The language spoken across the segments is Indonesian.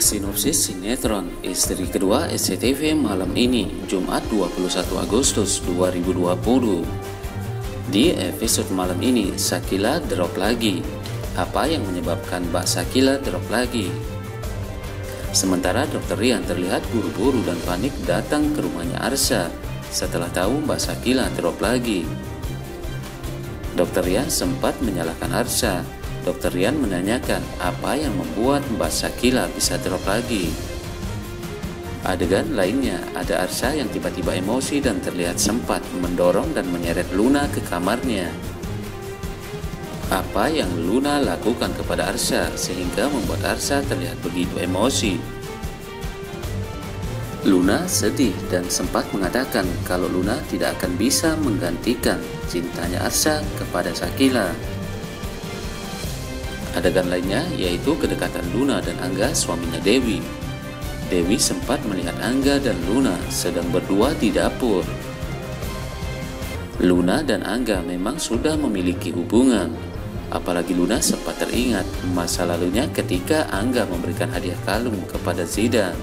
Sinopsis sinetron Istri Kedua SCTV malam ini Jumat 21 Agustus 2020 Di episode malam ini Sakila drop lagi Apa yang menyebabkan Mbak Sakila drop lagi? Sementara Dr. Rian terlihat buru-buru dan panik datang ke rumahnya Arsa setelah tahu Mbak Sakila drop lagi. Dr. Rian sempat menyalahkan Arsa Dokter Rian menanyakan apa yang membuat Mbak Sakila bisa drop lagi. Adegan lainnya, ada Arsa yang tiba-tiba emosi dan terlihat sempat mendorong dan menyeret Luna ke kamarnya. Apa yang Luna lakukan kepada Arsa sehingga membuat Arsa terlihat begitu emosi? Luna sedih dan sempat mengatakan kalau Luna tidak akan bisa menggantikan cintanya Arsa kepada Sakila. Adegan lainnya yaitu kedekatan Luna dan Angga suaminya Dewi. Dewi sempat melihat Angga dan Luna sedang berdua di dapur. Luna dan Angga memang sudah memiliki hubungan. Apalagi Luna sempat teringat masa lalunya ketika Angga memberikan hadiah kalung kepada Zidan.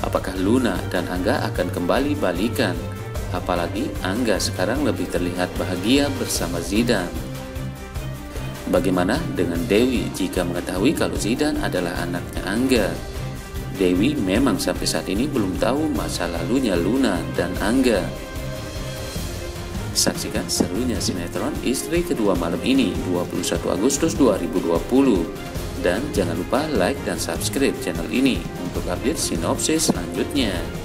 Apakah Luna dan Angga akan kembali balikan? Apalagi Angga sekarang lebih terlihat bahagia bersama Zidan. Bagaimana dengan Dewi jika mengetahui kalau Zidan adalah anaknya Angga? Dewi memang sampai saat ini belum tahu masa lalunya Luna dan Angga. Saksikan serunya sinetron Istri Kedua malam ini 21 Agustus 2020 dan jangan lupa like dan subscribe channel ini untuk update sinopsis selanjutnya.